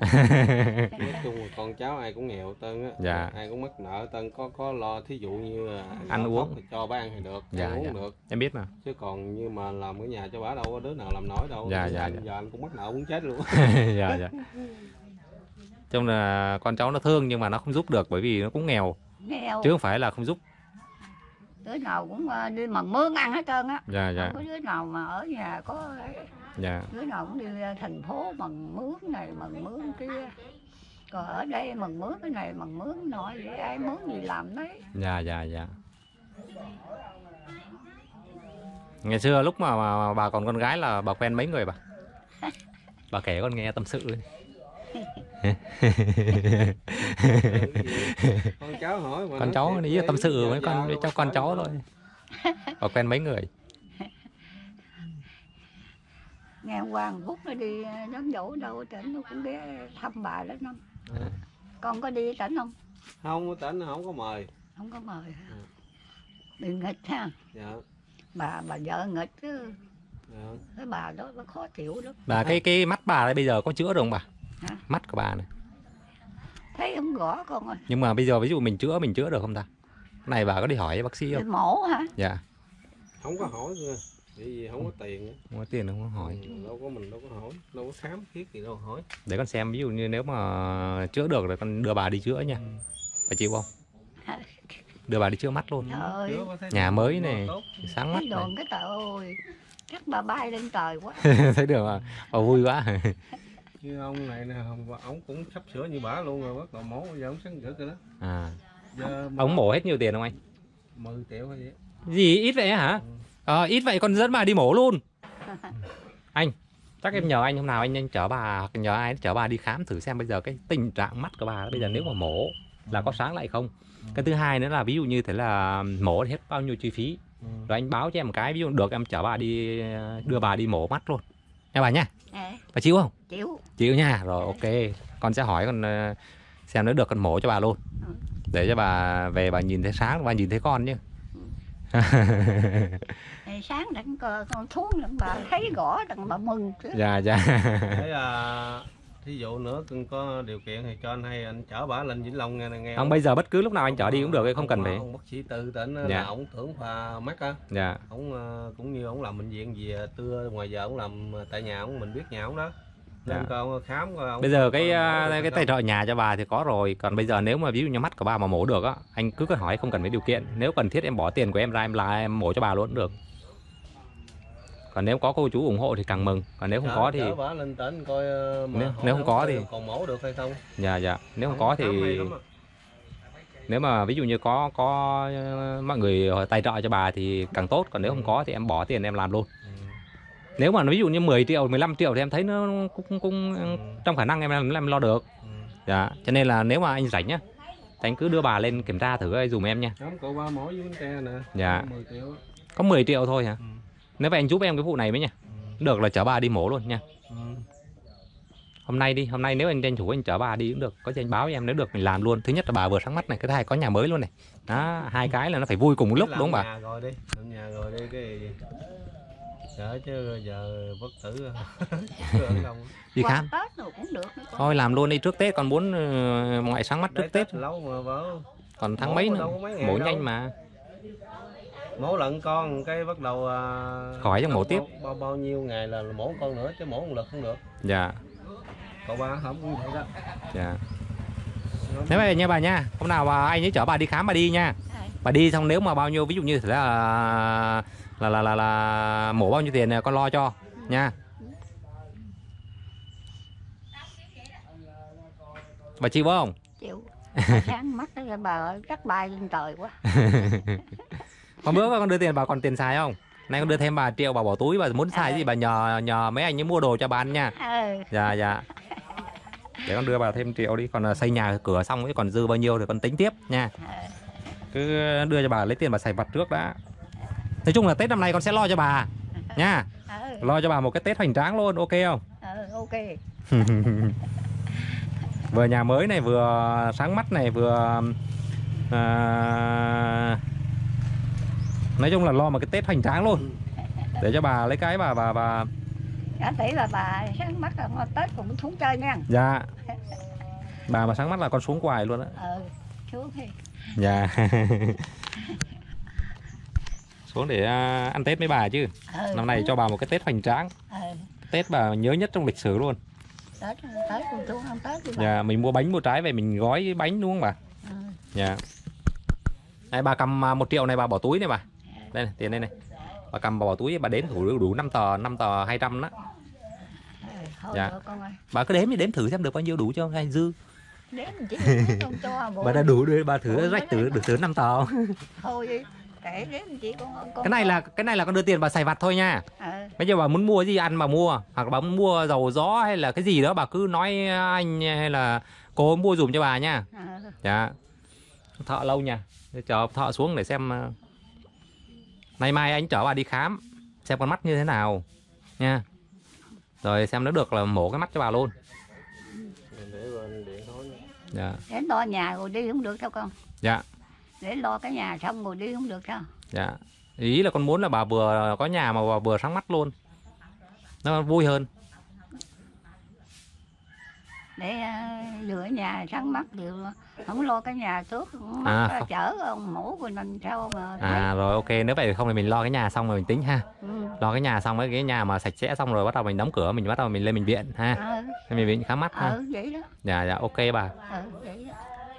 [laughs] nói chung là con cháu ai cũng nghèo tân á. Dạ. ai cũng mắc nợ tân có có lo thí dụ như là Ăn gạo uống. thì cho bà ăn thì được Dạ, ăn uống dạ. được. Em biết mà. Chứ còn như mà làm ở nhà cho bà đâu có đứa nào làm nổi đâu. Dạ, giờ dạ, anh- dạ. giờ anh cũng mắc nợ muốn chết luôn. [laughs] Dạ dạ. Chung là con cháu nó thương nhưng mà nó không giúp được bởi vì nó cũng nghèo. Nghèo. Chứ không phải là không giúp. Đứa nào cũng ờ, đi mần mướn ăn hết trơn á. Dạ dạ. Không có đứa nào mà ở nhà có dạ. Đứa nào cũng đi thành phố mần mướn này mần mướn kia. Còn ở đây mần mướn cái này mần mướn nọ vậy ai mướn gì làm đấy dạ dạ dạ. Ngày xưa lúc mà, mà, bà còn con gái là bà quen mấy người bà? Bà kể con nghe tâm sự con cháu hỏi mà con cháu đi tâm sự với con cho con cháu thôi. Bà quen mấy người nghe Hoàng Phúc nó đi đám dỗ đâu tỉnh nó cũng ghé thăm bà đó năm À. con có đi tỉnh không? Không tỉnh không có mời. Không có mời hả? Ừ. bị nghịch ha? Dạ. Bà bà vợ nghịch chứ. Dạ. Cái bà đó nó khó chịu lắm. Bà cái cái mắt bà đây bây giờ có chữa được không bà? Hả? mắt của bà này. Thấy không gõ con ơi. Nhưng mà bây giờ ví dụ mình chữa mình chữa được không ta? Cái này bà có đi hỏi bác sĩ đi không? Mổ hả? Dạ. Không có hỏi nữa vì gì không có tiền nữa. không có tiền không có hỏi. Ừ, đâu có mình đâu có hỏi đâu có khám thiết gì đâu hỏi. Để con xem ví dụ như nếu mà chữa được rồi con đưa bà đi chữa nha. Phải chịu không? Đưa bà đi chữa mắt luôn. Trời Nhà mới này. tốt. sáng mắt này. cái trời ơi chắc bà bay lên trời quá. [laughs] Thấy được mà bà vui quá. [laughs] Như ông này nè ông, cũng sắp sửa như bả luôn rồi bắt đầu mổ giờ ông sáng rửa rồi đó. À. Giờ ông mổ hết nhiều tiền không anh? 10 triệu hay gì gì ít vậy hả ờ ít vậy con dẫn bà đi mổ luôn. [laughs] Anh chắc em nhờ anh hôm nào anh anh chở bà hoặc nhờ ai chở bà đi khám thử xem bây giờ cái tình trạng mắt của bà bây giờ nếu mà mổ là có sáng lại không? Cái thứ hai nữa là ví dụ như thế là mổ thì hết bao nhiêu chi phí? Ừ. rồi anh báo cho em một cái ví dụ được em chở bà đi đưa bà đi mổ mắt luôn. Nha bà nha. À, bà chịu không? Chịu. Chịu nha. Rồi ok. Con sẽ hỏi con ờ, xem nếu được con mổ cho bà luôn. Để cho bà về bà nhìn thấy sáng bà nhìn thấy con chứ [laughs] Ngày sáng đặng con xuống đặng bà thấy gõ đặng bà mừng chứ. Dạ dạ. [laughs] Để à, thí dụ nữa cưng có điều kiện thì cho anh hay anh chở bả lên Vĩnh Long nghe nè nghe không bây giờ bất cứ lúc nào anh chở đi cũng được không cần phải. ông bác sĩ tư tỉnh Dạ. là ông tưởng khoa mắt á. Dạ. Ông ờ, cũng như ông làm bệnh viện gì à, trưa ngoài giờ ông làm tại nhà ông mình biết nhà ông đó Dạ. ông khám bây giờ cái có ờ, cái tài không. trợ nhà cho bà thì có rồi. Còn bây giờ nếu mà ví dụ như mắt của bà mà mổ được á anh cứ cứ hỏi không cần phải điều kiện. Nếu cần thiết em bỏ tiền của em ra em là em mổ cho bà luôn cũng được. Còn nếu có cô chú ủng hộ thì càng mừng. Còn nếu không Chở- có thì bả lên tỉnh coi ờ, Nếu- nếu không ông có thì- còn mổ được hay không? Dạ dạ. Nếu không có khám hay thì nếu mà ví dụ như có có ờ, mọi người tài trợ cho bà thì càng tốt. Còn nếu không có thì em bỏ tiền em làm luôn. Nếu mà ví dụ như 10 triệu 15 triệu thì em thấy nó cũng cũng Ừ. trong khả năng em em lo được Ừ. dạ cho nên là nếu mà anh rảnh nhá thì anh cứ đưa bà lên kiểm tra thử dùm em nha khám cậu ba mổ với tre nè Dạ. 10 triệu á. có 10 triệu thôi hả Ừ. nếu vậy anh giúp em cái vụ này mới nha Ừ. được là chở bà đi mổ luôn nha Ừ. hôm nay đi hôm nay nếu anh tranh thủ anh chở bà đi cũng được có gì anh báo với em nếu được mình làm luôn thứ nhất là bà vừa sáng mắt này cái thứ hai có nhà mới luôn này đó hai cái là nó phải vui cùng một lúc Làm đúng không bà nhà rồi đi làm nhà rồi đi cái Sợ chứ giờ bất tử [laughs] đi khám tết rồi cũng được nữa. Con. thôi làm luôn đi trước tết còn muốn ờ, ngoại sáng mắt Để trước tết. lâu mà vợ còn tháng Mổ mấy nữa mổ đâu. nhanh mà. Mổ lợn con cái bắt đầu à, Khỏi cho mổ tiếp. bao, bao nhiêu ngày là mổ con nữa chứ mổ một lượt không được. Dạ. Cậu ba không vậy đó. Dạ. Thế vậy nha bà nha hôm nào bà anh ấy chở bà đi khám bà đi nha. Đấy. bà đi xong nếu mà bao nhiêu ví dụ như là là là là, là mổ bao nhiêu tiền này con lo cho nha. Bà chịu không? Chịu. [laughs] Sáng mắt đó bà ơi chắc bay lên trời quá. [laughs] Hôm bữa con đưa tiền bà còn tiền xài không? Nay con đưa thêm bà triệu bà bỏ túi bà muốn xài À. gì bà nhờ nhờ mấy anh ấy mua đồ cho bà ăn nha. Ừ. dạ dạ. Để con đưa bà thêm triệu đi còn à, xây nhà cửa xong ấy còn dư bao nhiêu thì con tính tiếp nha. Ừ. cứ đưa cho bà lấy tiền bà xài vặt trước đã nói chung là tết năm nay con sẽ lo cho bà [laughs] nha ừ. lo cho bà một cái tết hoành tráng luôn ok không ừ. ok [laughs] vừa nhà mới này vừa sáng mắt này vừa à, nói chung là lo một cái tết hoành tráng luôn để cho bà lấy cái bà bà bà Đã tỷ là bà sáng mắt là Tết cũng xuống chơi nha. dạ [laughs] bà mà sáng mắt là con xuống hoài luôn á Ờ, xuống thì. dạ xuống để à, ăn tết với bà chứ. Ờ, năm nay cho bà một cái tết hoành tráng. Ờ, tết bà nhớ nhất trong lịch sử luôn. Tết, Tết cũng xuống ăn Tết dạ mình mua bánh mua trái về mình gói bánh đúng không bà? Ừ. dạ. Này bà cầm à, một triệu này bà bỏ túi này bà. Đây này tiền đây này. Bà cầm bà bỏ túi bà đếm thử đủ 5 tờ 5 tờ 200 đó. Ờ, thôi Dạ. bà cứ đếm đi đếm thử xem được bao nhiêu đủ cho hay dư. Đếm chỉ không cho [laughs] bà đã đủ rồi bà thử rách thử được thử 5 tờ không? Thôi đếm chỉ con con. cái này là cái này là con đưa tiền bà xài vặt thôi nha. Ờ, bây giờ bà muốn mua gì ăn bà mua hoặc là bà muốn mua dầu gió hay là cái gì đó bà cứ nói anh hay là cô mua dùm cho bà nha. Ờ, dạ. Thợ lâu nha. Để chờ thợ xuống để xem ờ, nay mai anh chở bà đi khám xem con mắt như thế nào nha. Rồi xem nếu được là mổ cái mắt cho bà luôn. Để bên điện thôi dạ. Đến lo nhà rồi đi không được sao con? dạ Để lo cái nhà xong rồi đi không được sao? dạ. Ý là con muốn là bà vừa có nhà mà bà vừa sáng mắt luôn. Nó vui hơn. Để uh, lựa nhà sáng mắt đều không lo cái nhà trước À, à, không. chở ông mổ của mình sao mà thấy. à rồi ok. Nếu vậy thì không thì mình lo cái nhà xong rồi mình tính ha. Ừ. lo cái nhà xong với cái nhà mà sạch sẽ xong rồi bắt đầu mình đóng cửa mình bắt đầu mình lên bệnh viện ha. Ờ lên bệnh viện khám mắt ha. Ờ vậy đó. Dạ dạ ok bà. Ờ vậy đó.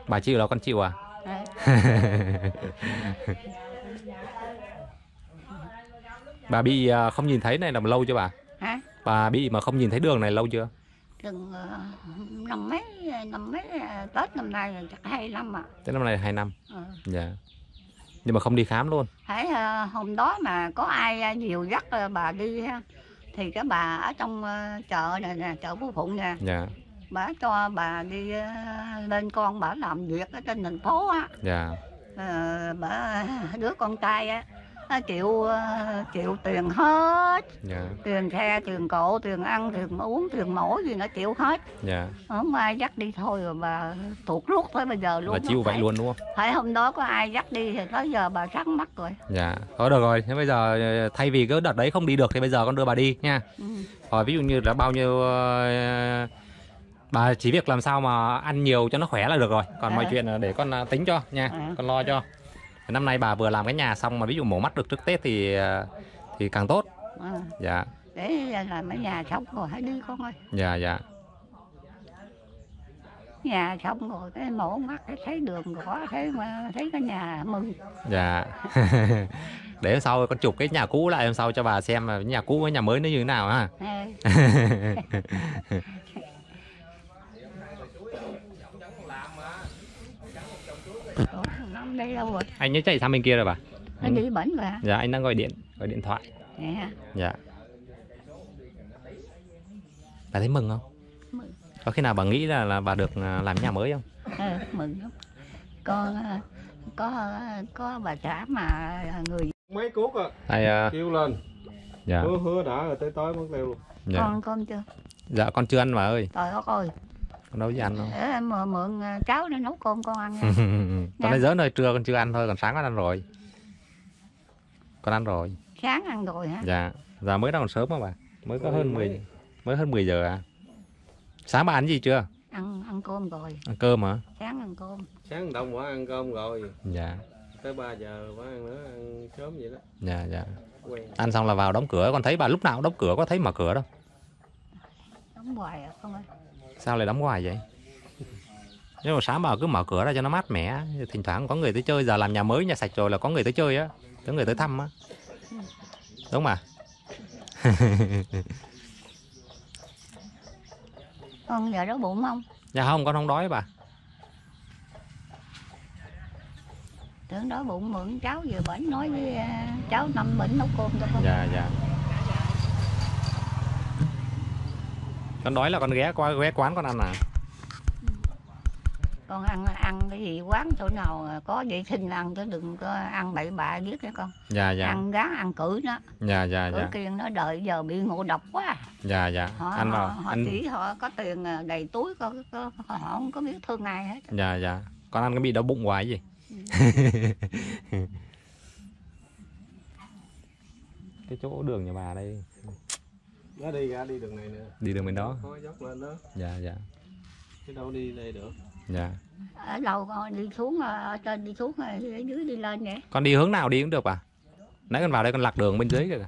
Bà chịu là con chịu à? ờ. [laughs] bà bị à, không nhìn thấy này là lâu chưa bà? Hả? Bà bị mà không nhìn thấy đường này lâu chưa? Chừng ờ, năm mấy năm mấy tết năm nay là chắc hai năm à tới năm này hai năm. Ờ. dạ. Nhưng mà không đi khám luôn. Thấy hôm đó mà có ai nhiều dắt bà đi ha thì cái bà ở trong chợ này nè chợ Phú Phụng nè dạ bà cho bà đi ờ, lên con bà làm việc ở trên thành phố á. Dạ. Ờ, bà đứa con trai á chịu ờ, chịu tiền hết. Dạ. Tiền xe tiền cộ tiền ăn tiền uống tiền mổ gì nó chịu hết. Dạ. Không ai dắt đi thôi rồi bà tuột rút tới bây giờ luôn là chịu vậy luôn đúng không? phải hôm đó có ai dắt đi thì tới giờ bà sáng mắt rồi. Dạ. Thôi được rồi thế bây giờ thay vì cái đợt đấy không đi được thì bây giờ con đưa bà đi nha. Ừ. rồi ví dụ như là bao nhiêu ờ, bà chỉ việc làm sao mà ăn nhiều cho nó khỏe là được rồi. Còn mọi À. chuyện là để con à, tính cho nha À. con lo cho. Năm nay bà vừa làm cái nhà xong mà ví dụ mổ mắt được trước tết thì à, thì càng tốt. Ờ, dạ. Để làm ở nhà xong rồi hãy đi con ơi. Dạ dạ. Nhà xong rồi cái mổ mắt cái thấy đường gõ thấy mà thấy cái nhà mừng. Dạ. [laughs] Để hôm sau con chụp cái nhà cũ lại hôm sau cho bà xem là nhà cũ với nhà mới nó như thế nào ha [laughs] [laughs] Ờ. Ủa, năm đây đâu rồi anh nhớ chạy sang bên kia rồi bà? Nó đi bển rồi dạ anh đang gọi điện gọi điện thoại. Nè dạ. Bà thấy mừng không? Mừng. có khi nào bà nghĩ là là bà được à, làm nhà mới không? Ờ, mừng lắm. Con ờ, có có bà xã mà người mấy cuốc à? Đây, à, kêu lên. Dạ. Hứa hứa đã rồi tới tối mất tiêu luôn. Dạ. Con con chưa? Dạ con chưa ăn bà ơi. Trời đất ơi con đâu có ăn đâu. Để em mượn, mượn ờ, cháo để nấu cơm con ăn nha. [laughs] Con nói giỡn thôi trưa con chưa ăn thôi còn sáng con ăn rồi. Con ăn rồi. Sáng ăn rồi hả? Dạ. Giờ mới đang còn sớm mà bà. Mới có hơn 10 mới. hơn 10 giờ à. Sáng bà ăn gì chưa? Ăn ăn cơm rồi. Ăn cơm hả? Sáng ăn cơm. Sáng đông quả ăn cơm rồi. Dạ. Tới 3 giờ quả ăn nữa ăn sớm vậy đó. Dạ dạ. Quen. Ăn xong là vào đóng cửa. Con thấy bà lúc nào cũng đóng cửa có thấy mở cửa đâu. Đóng hoài à con ơi sao lại đóng hoài vậy? Nhưng mà sáng bà cứ mở cửa ra cho nó mát mẻ thỉnh thoảng có người tới chơi giờ làm nhà mới nhà sạch rồi là có người tới chơi á có người tới thăm á. Đúng mà. [laughs] Con giờ đói bụng không? Dạ không con không đói bà. Tưởng đói bụng mượn cháu vừa bển nói với ờ, cháu năm bển nấu cơm cho con. Dạ dạ con đói là con ghé qua ghé quán con ăn à? Con ăn ăn cái gì? Quán chỗ nào có vệ sinh ăn chứ đừng có ăn bậy bạ biết đấy con. Dạ dạ. Ăn gán ăn cử nó dạ dạ cử dạ kiên nó đợi giờ bị ngộ độc quá. Dạ dạ. Họ, ăn họ, vào. họ ăn chỉ họ có tiền ờ, đầy túi có, có, họ không có biết thương ai hết. Dạ dạ. Con ăn cái bị đau bụng hoài gì? [laughs] Cái chỗ đường nhà bà đây nó đi ra đi đường này nè. Đi đường bên đó. Có dốc lên đó. Dạ dạ. Chứ đâu đi đây được. Dạ. Ở con đi xuống ờ, ở trên đi xuống rồi ở dưới đi lên vậy con đi hướng nào đi cũng được bà nãy con vào đây con lạc đường bên dưới kìa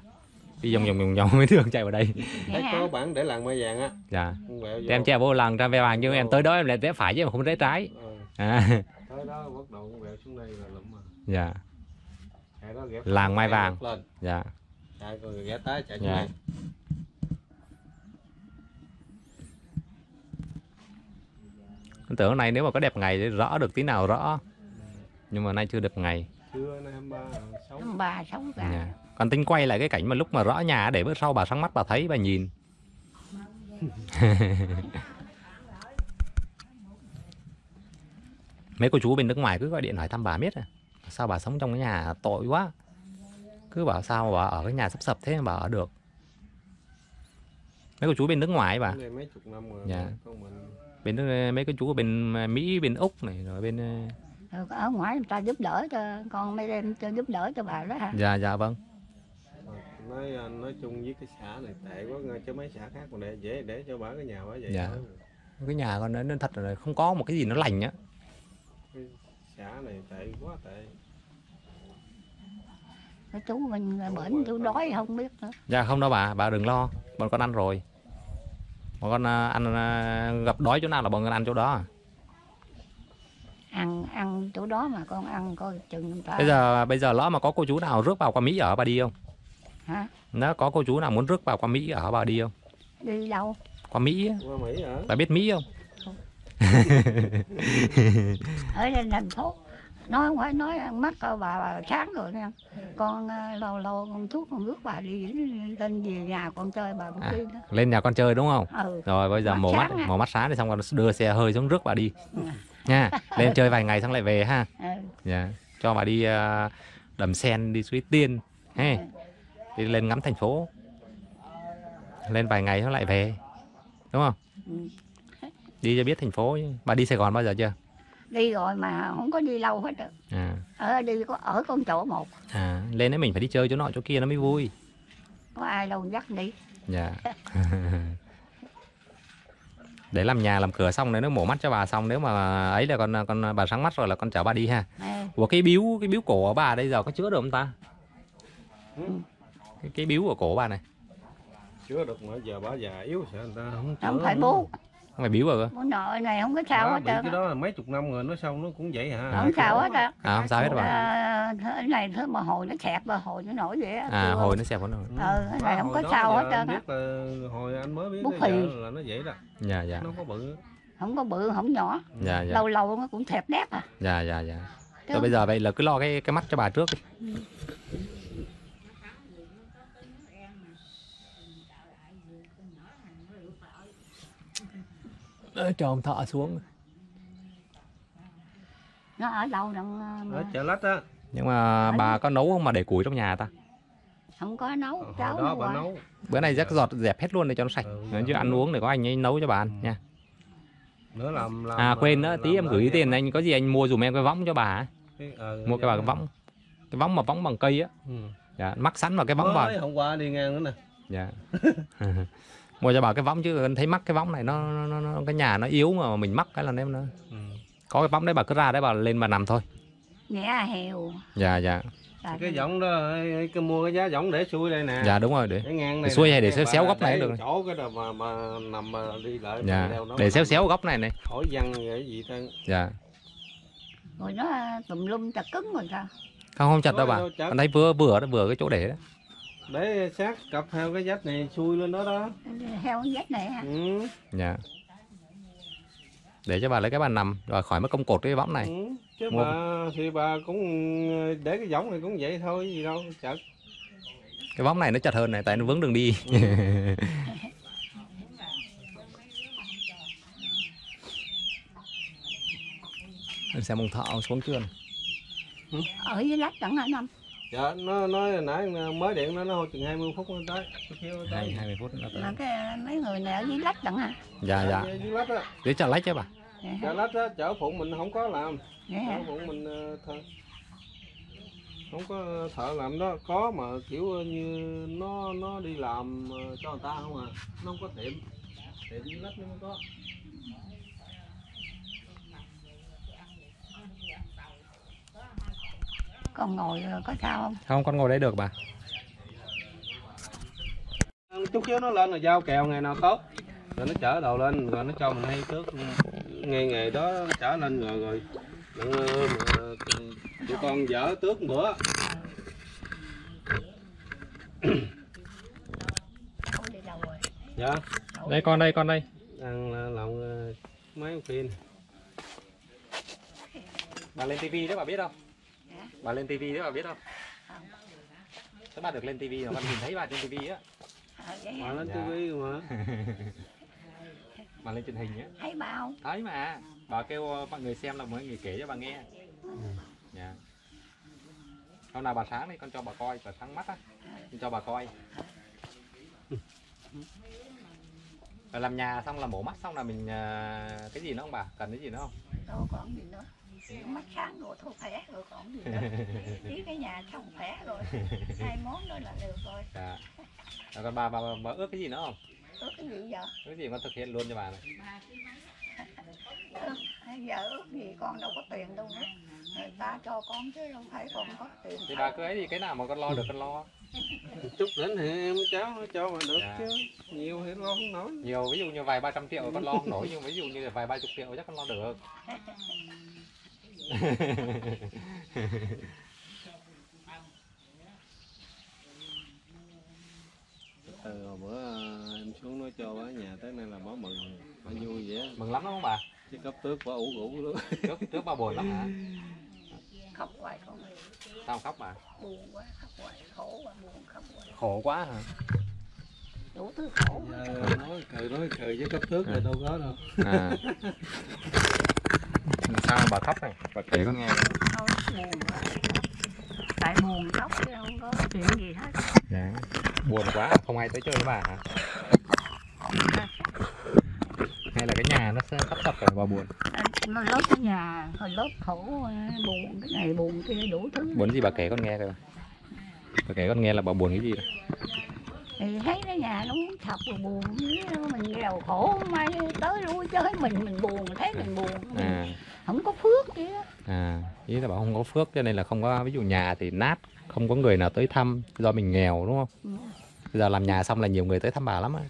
đi vòng vòng vòng vòng mấy đường chạy vào đây. Hả? có bản để làng mai vàng á. Dạ. Thì em treo vô lần ra về vàng nhưng em tới đó em lại rẽ phải chứ em không rẽ trái. Ờ, à, [laughs] tới đó bắt đầu con quẹo xuống đây là lụm mà dạ. Chạy đó ghé Làng Mai Vàng. lên. Dạ. Chạy rồi ghé tới chạy xuống Dạ. đây con tưởng hôm nay nếu mà có đẹp ngày thì rõ được tí nào rõ. Nhưng mà nay chưa đẹp ngày. Trưa nay 23 sáu. Ông bà sáu gà dạ. còn tính quay lại cái cảnh mà lúc mà rõ nhà để bữa sau bà sáng mắt bà thấy bà nhìn. [laughs] Mấy cô chú bên nước ngoài cứ gọi điện hỏi thăm bà biết à. Sao bà sống trong cái nhà tội quá. Cứ bảo sao mà bà ở cái nhà sắp sập thế mà bà ở được. Mấy cô chú bên nước ngoài ấy bà. Đây mấy chục năm rồi Dạ. Bên nước- mấy cái chú ở bên Mỹ bên Úc này rồi bên ờ, ở ngoài người ta giúp đỡ cho con mấy em cho giúp đỡ cho bà đó hả dạ dạ vâng. Nói nói chung với cái xã này tệ quá nghe chứ mấy xã khác còn để dễ để cho bà cái nhà bà vậy Dạ. thôi. cái nhà con nó nó thật là không có một cái gì nó lành á. Cái xã này tệ quá tệ. Cái chú mình bệnh chú đói không biết nữa. Dạ không đâu bà bà đừng lo bọn con ăn rồi bọn con à, ăn à, gặp đói chỗ nào là bọn con ăn chỗ đó ăn ăn chỗ đó mà con ăn coi chừng người ta bây giờ bây giờ lỡ mà có cô chú nào rước vào qua Mỹ ở bà đi không? Hả? Nó có cô chú nào muốn rước vào qua Mỹ ở bà đi không? Đi đâu? Qua Mỹ á, qua Mỹ hả? Bà biết Mỹ không? Ở trên thành phố nói không phải nói mắt bà, bà sáng rồi nha con ờ, lâu lâu con thuốc con rước bà đi lên về nhà con chơi bà cũng À. đi đó. lên nhà con chơi đúng không? Ừ. Rồi bây giờ Mắt mổ mắt à. mổ mắt sáng thì xong con đưa xe hơi xuống rước bà đi. Nha lên chơi vài ngày xong lại về ha. Ừ. dạ cho bà đi à, đầm sen đi suối tiên he đi lên ngắm thành phố. Lên vài ngày nó lại về đúng không? Ừ. đi cho biết thành phố bà đi Sài Gòn bao giờ chưa đi rồi mà không có đi lâu hết được. À, ở đi có ở con chỗ một. À lên đấy mình phải đi chơi chỗ nọ chỗ kia nó mới vui. Có ai đâu dắt đi. Dạ. [laughs] Để làm nhà làm cửa xong đấy nó mổ mắt cho bà xong nếu mà ấy là con con bà sáng mắt rồi là con chở bà đi ha. Ừ. Ủa cái biếu cái biếu cổ của bà đây giờ có chữa được không ta? Ừ. cái, cái biếu của cổ bà này. Chữa được mà giờ bà già yếu sợ người ta không chữa không phải bố không phải biếu rồi cơ bố nội này không có sao hết trơn cái đó là mấy chục năm rồi nó xong nó cũng vậy hả? Không sao hết á. à không sao hết bà. À, cái này thứ mà hồi nó xẹt và hồi nó nổi vậy á. À hồi nó xẹp con rồi Ừ, cái này không có sao hết trơn á. biết là hồi anh mới biết là nó vậy đó. Dạ dạ. Nó có bự. Không có bự không nhỏ. Dạ dạ. Lâu lâu nó cũng xẹp đét à. Dạ dạ dạ. Chứ rồi bây giờ vậy là cứ lo cái cái mắt cho bà trước đi. Ờ, cho ông thợ xuống. Nó ở đâu đặng ở mà chợ lách á. Nhưng mà bà có nấu không mà để củi trong nhà ta? Không có nấu hồi cháu đó bà nấu. Bữa nay rắc giọt dẹp hết luôn để cho nó sạch. Ừ, chứ ăn uống để có anh ấy nấu cho bà ăn nha. Nữa làm, làm à quên nữa làm tí em gửi tiền anh có gì anh mua dùm em cái võng cho bà ấy. Cái- ờ, mua cái bà cái võng. Cái võng mà võng bằng cây á. Ừ. dạ, mắc sẵn vào cái võng vào. hôm qua đi ngang nữa nè. Dạ [laughs] [laughs] mua cho bà cái võng chứ thấy mắc cái võng này nó, nó, nó, nó cái nhà nó yếu mà mình mắc cái là em nó ừ. có cái võng đấy bà cứ ra đấy bà lên bà nằm thôi. Nhẹ heo dạ dạ. Rồi, cái giọng đó ấy, cái mua cái giá giọng để xuôi đây nè. Dạ đúng rồi để để ngang để này xuôi hay để xéo- xéo góc này được rồi. chỗ cái đó mà mà nằm mà đi lại dạ để xéo xéo góc này này. Khỏi văng cái gì ta. Dạ. Rồi nó tùm lum chặt cứng rồi sao? Không không chặt đâu bà. anh thấy vừa vừa đó vừa cái chỗ để đó để sát cặp theo cái dách này xuôi lên đó đó. Heo con dắt này hả? Ừ. dạ. Để cho bà lấy cái bàn nằm rồi khỏi mất công cột cái võng này. Ừ. chứ Mua- bà thì bà cũng để cái giống này cũng vậy thôi gì đâu chật cái võng này nó chặt hơn này tại nó vướng đường đi. [laughs] Mình xem ông ông xuống chưa? Này. ở dưới lách chẳng hả năm dạ nó nói hồi nãy mới điện nó nó chừng 20 phút nó tới. Nó hai hai mươi phút nữa tới. Mà cái mấy người này ở dưới lách chẳng hả dạ dạ. Dưới lách á. Để cho lấy chứ bà. Vậy hả? chợ lách á chợ phụng mình không có làm. Vậy chợ hả? phụng mình ờ, thôi không có thợ làm đó. Có mà kiểu như nó nó đi làm ờ, cho người ta không à. Nó không có tiệm. Tiệm dưới lách nó mới có con ngồi ờ, có sao không? Không con ngồi đây được bà. Chút xíu nó lên là giao kèo ngày nào tốt. Rồi nó chở đầu lên rồi nó cho mình hay trước. Ngày ngày đó nó chở lên rồi rồi rồi, ờ, tụi con dở tước một bữa. Không đi đâu rồi dạ. Đây con đây con đây. Đang làm ờ, máy phim bà lên tivi đó bà biết không? Bà lên tivi đó bà biết không? Không. Thế bà được lên tivi mà bà nhìn thấy bà trên tivi á. Ờ, hả? lên Dạ. tivi mà. Bà lên truyền hình á thấy bao thấy mà. Bà kêu mọi người xem là mọi người kể cho bà nghe. Dạ. Hôm nào bà sáng đi con cho bà coi bà sáng mắt á. Con cho bà coi. Làm nhà xong là mổ mắt xong là mình à, cái gì nữa không bà? Cần cái gì nữa không? Đâu còn gì nữa mắt sáng rồi thôi khỏe rồi còn gì nữa. [laughs] Tí cái nhà xong khỏe rồi. Hai món đó là được rồi. Dạ. Rồi còn bà, bà, bà, bà ước cái gì nữa không? Ước cái gì giờ ước cái gì con thực hiện luôn cho bà này? Ước, [laughs] giờ ước gì con đâu có tiền đâu nữa người ta cho con chứ đâu phải con có tiền thì bà cứ ấy thì cái nào mà con lo được con lo. [laughs] Chút đến thì em cháu nó cho mà được Dạ. chứ. Nhiều thì lo không nổi. Nhiều ví dụ như vài ba trăm triệu con lo không nổi nhưng ví dụ như là vài ba chục triệu chắc con lo được từ [laughs] hồi bữa ờ, em xuống nói cho bá nhà tới nay là bá mừng bá vui vậy mừng lắm đúng không bà? Chứ cấp tước bá ủ rũ luôn trước trước bà buồn lắm hả? Khóc hoài con sao khóc bà? Buồn quá khóc hoài khổ quá buồn khóc hoài. Khổ quá hả? Đủ thứ khổ Giờ nói cười nói cười chứ cấp tước là đâu có đâu. À [laughs] sao bà khóc này? Bà kể con nghe thôi buồn quá tại buồn khóc chứ không có chuyện gì hết. Dạ. Buồn quá không ai tới chơi với bà hả? Hay là cái nhà nó sẽ sắp sập rồi bà buồn? Nó lớp cái nhà hồi lớp khổ à, buồn cái này buồn kia đủ thứ. Buồn gì bà kể con nghe coi bà kể con nghe là bà buồn cái gì? đó. Thì thấy cái nhà nó muốn sập rồi buồn mình giàu khổ mai tới lui chơi mình mình buồn thấy mình buồn. À. Không có phước á. À ý là bảo không có phước cho nên là không có ví dụ nhà thì nát không có người nào tới thăm do mình nghèo đúng không? Ừ. bây giờ làm nhà xong là nhiều người tới thăm bà lắm á.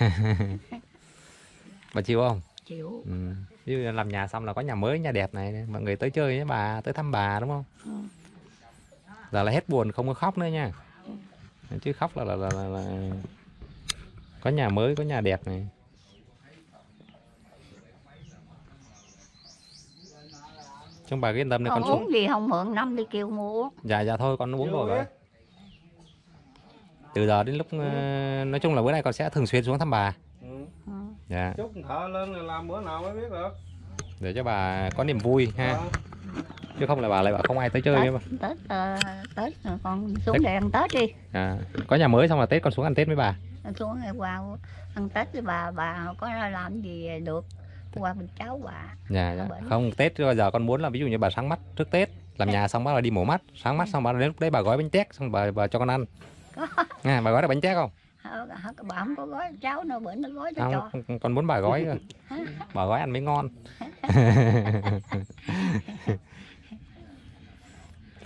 [laughs] Bà chịu không? Chịu. Ừ. ví dụ làm nhà xong là có nhà mới nhà đẹp này mọi người tới chơi với bà tới thăm bà đúng không? Ừ. giờ là hết buồn không có khóc nữa nha chứ khóc là là, là, là, là... có nhà mới có nhà đẹp này. Chúng bà cứ yên tâm đi con con xuống. uống gì không mượn năm đi kêu mua uống. Dạ dạ thôi con uống rồi rồi. biết. từ giờ đến lúc ờ, nói chung là bữa nay con sẽ thường xuyên xuống thăm bà. Ừ. ừ. dạ. Chút thợ lên làm bữa nào mới biết được. Để cho bà có niềm vui ha. Ờ. chứ không là bà lại bảo không ai tới chơi với bà tết ờ, tết con xuống đây ăn tết đi. À, có nhà mới xong là tết con xuống ăn tết với bà. Xuống đây qua ăn tết với bà bà có làm gì được? Qua bên cháu bà. Dạ, dạ. không tết bây giờ con muốn là ví dụ như bà sáng mắt trước tết làm nhà xong bắt đầu đi mổ mắt sáng mắt xong bắt đầu đến lúc đấy bà gói bánh tét xong bà, bà cho con ăn. À, bà gói được bánh tét không bà không có gói cháu nữa bữa nó gói cho cho. không con- con muốn bà gói cơ. bà gói ăn mới ngon. [laughs]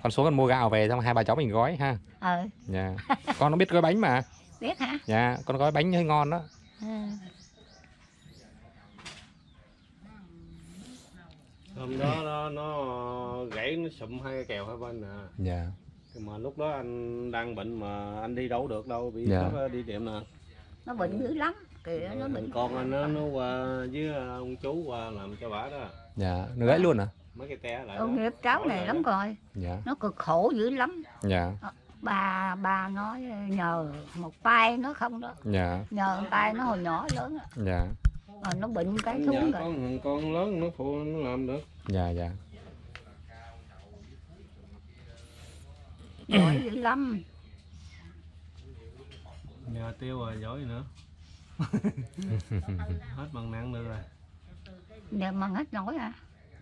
Con xuống con mua gạo về xong hai bà cháu mình gói ha? Ờ dạ. Con nó biết gói bánh mà. Biết hả? Dạ con gói bánh hơi ngon đó. Ừ. hôm đó nó, nó gãy nó sụm hai cái kèo hai bên nè dạ mà lúc đó anh đang bệnh mà anh đi đâu được đâu bị Dạ. đi tiệm nè. Nó bệnh dữ lắm kìa nó bệnh con anh nó, nó qua với ông chú qua làm cho bả đó. Dạ nó gãy luôn à? Mấy cái te lại ông nghiệp cháu này lắm đó. rồi dạ. Nó cực khổ dữ lắm. Dạ. Bà bà nói nhờ một tay nó không đó. Dạ. Nhờ một tay nó hồi nhỏ lớn á. dạ. Rồi nó bệnh cái xuống rồi. con con lớn nó phụ nó làm được. Dạ dạ giỏi dữ lắm. Nhà tiêu rồi giỏi gì nữa. [laughs] Hết bằng nặng được rồi. Để mà hết nổi à.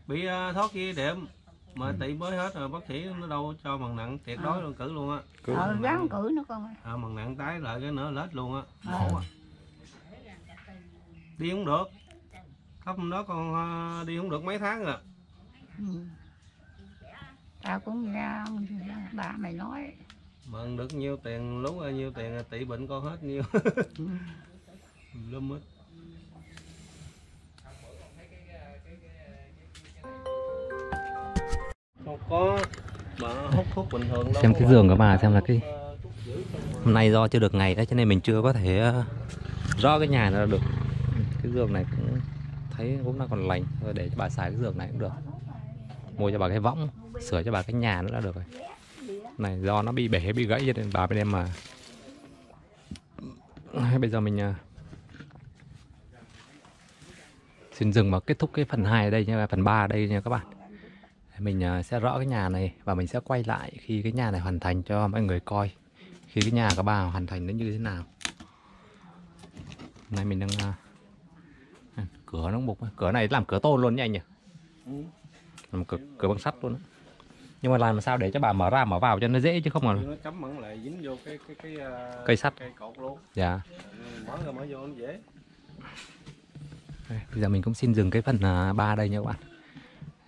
Bị uh, thoát kia đệm mà tỷ mới hết rồi bác sĩ nó đâu cho bằng nặng tuyệt đối luôn cử luôn á. Ờ ráng cử nó con ơi. à, bằng nặng tái lại cái nữa lết luôn á. Khổ à đi không được. Hôm đó con à, đi không được mấy tháng rồi ừ. Tao cũng nghe bà mày nói. Mừng được nhiêu tiền lúc bao nhiêu tiền tỷ bệnh con hết nhiêu. Ừ. [laughs] lâm hết không có Xem cái giường của bà xem là cái hôm nay do chưa được ngày đấy cho nên mình chưa có thể ờ, rõ cái nhà nó được. Ừ, cái giường này cũng thấy cũng đang còn lành rồi để cho bà xài cái giường này cũng được mua cho bà cái võng, sửa cho bà cái nhà nữa là được rồi. Này, do nó bị bể, bị gãy cho nên bà bên em mà. Bây giờ mình à, xin dừng và kết thúc cái phần 2 ở đây nha, phần 3 ở đây nha các bạn. Mình à, sẽ rõ cái nhà này và mình sẽ quay lại khi cái nhà này hoàn thành cho mọi người coi. Khi cái nhà của bà hoàn thành nó như thế nào. Này mình đang à, cửa nó mục cửa này làm cửa tôn luôn nha anh nhỉ? Ừ làm cửa, cửa bằng sắt luôn á. Nhưng mà làm sao để cho bà mở ra mở vào cho nó dễ chứ không mà Thì nó cắm mặn lại dính vô cái cái cái ờ, Cây sắt. cây cột luôn. Dạ. Mở ra mở vô nó dễ. Đây, bây giờ mình cũng xin dừng cái phần à, ba đây nha các bạn.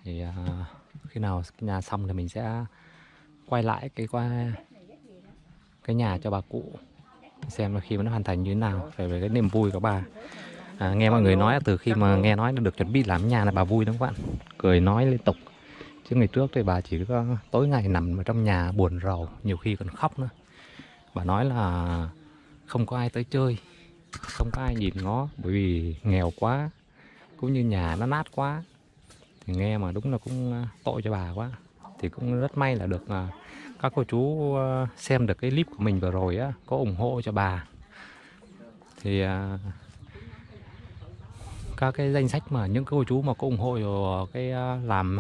Thì à, khi nào cái nhà xong thì mình sẽ quay lại cái qua cái nhà cho bà cụ xem là khi mà nó hoàn thành như thế nào về cái niềm vui của bà à, nghe mọi người nói từ khi mà nghe nói được chuẩn bị làm nhà là bà vui lắm các bạn? Cười nói liên tục. Chứ ngày trước thì bà chỉ có tối ngày nằm ở trong nhà buồn rầu nhiều khi còn khóc nữa. Bà nói là không có ai tới chơi không có ai nhìn ngó bởi vì nghèo quá cũng như nhà nó nát quá. Thì nghe mà đúng là cũng à, tội cho bà quá. Thì cũng rất may là được à, các cô chú à, xem được cái clip của mình vừa rồi á có ủng hộ cho bà. Thì các cái danh sách mà những cô chú mà có ủng hộ ờ, cái ờ, làm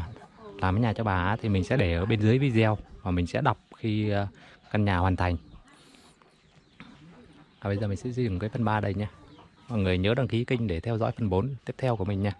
làm cái nhà cho bà thì mình sẽ để ở bên dưới video và mình sẽ đọc khi ờ, căn nhà hoàn thành. À, bây giờ mình sẽ dừng cái phần 3 đây nha mọi người nhớ đăng ký kênh để theo dõi phần 4 tiếp theo của mình nha